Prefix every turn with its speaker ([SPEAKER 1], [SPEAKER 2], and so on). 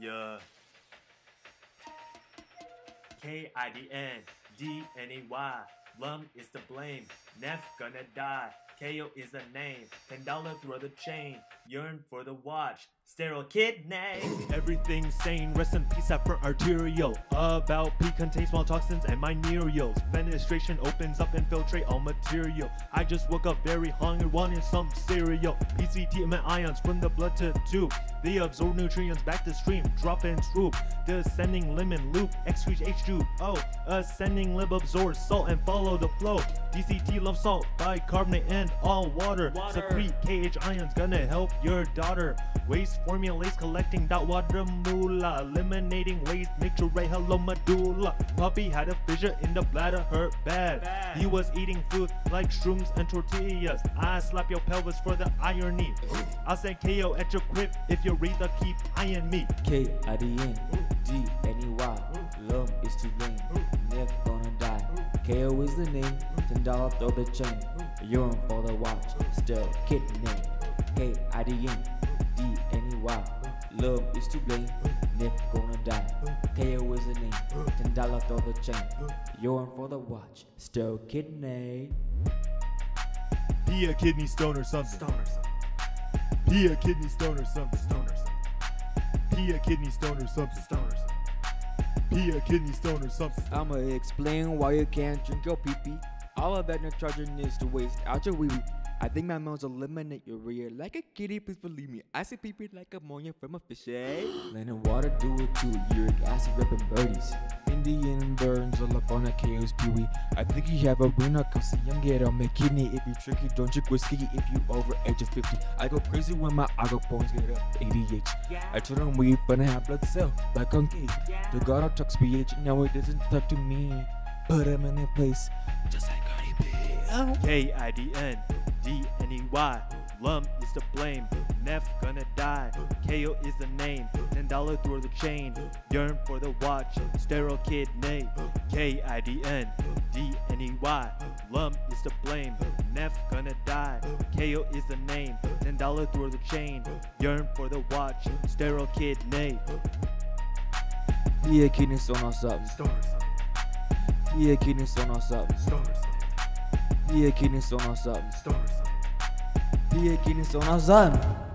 [SPEAKER 1] Yeah. K I D N D N E Y. Lum is to blame. Neff gonna die. Kaeo is the name. Ten dollar throw the chain. Yearn for the watch. Sterile kidney.
[SPEAKER 2] Everything sane, rest in peace after arterial. About P contains small toxins and minerals. Fenestration opens up, infiltrate all material. I just woke up very hungry, wanting some cereal. PCT and my ions from the blood to tube. They absorb nutrients back to stream, drop and swoop. Descending lemon loop, excrete H2O. Ascending limb absorbs salt and follow the flow. DCT loves salt, bicarbonate and all water.
[SPEAKER 1] Water.
[SPEAKER 2] Secrete KH ions gonna help your daughter. Waste formulas collecting that water moolah. Eliminating waste, make sure right hello medulla. Puppy had a fissure in the bladder, hurt bad.
[SPEAKER 1] Bad.
[SPEAKER 2] He was eating food like shrooms and tortillas. I slap your pelvis for the irony. I'll send Kaeo at your crib if you read the keep eyeing me.
[SPEAKER 3] K I D N D N E Y. Love is to blame. Never gonna die. Kaeo is the name. Ten dollar throw the chain. Urine for the watch. Still kidney. K I D N D N E Y. Love is to blame. Never gonna die. Kaeo is the name. Ten dollar throw the chain. Urine for the watch. Still kidney.
[SPEAKER 2] Be a kidney stone or something.
[SPEAKER 1] Stoner son.
[SPEAKER 2] Be a kidney stone or something.
[SPEAKER 1] Stoner son.
[SPEAKER 2] Be a kidney stone or something.
[SPEAKER 1] Stoner son.
[SPEAKER 2] Be a kidney stone or something.
[SPEAKER 3] I'ma explain why you can't drink your pee pee. All of that nitrogen is to waste out your wee wee. I think my mouth's eliminate urea like a kitty, please believe me. I see pee pee like ammonia from a fish, eh? Land and water do it too, uric acid ripping birdies. Indian burns all up on a. I think you have a winner, come see young get on my kidney. If you tricky, don't drink whiskey if you over age of 50. I go crazy when my ego bones get up ADH. I told him we finna have blood cell, like on cake. The god talks pH, now it doesn't talk to me. Put him in a place, just like Cardi B. Oh.
[SPEAKER 2] K I D N D N E Y. Lum is to blame. Neff gonna die. Kaeo is the name. Ten dollar through the chain. Yearn for the watch. Sterile kidney. K I D N D N E Y. Lum is to blame. Neff gonna die. Kaeo is the name. Ten dollar through the chain. Yearn for the watch. Sterile kidney.
[SPEAKER 3] Be a kidney stone or something.
[SPEAKER 1] Stoner son.
[SPEAKER 3] Be a kidney stone or something.
[SPEAKER 1] Stoner son.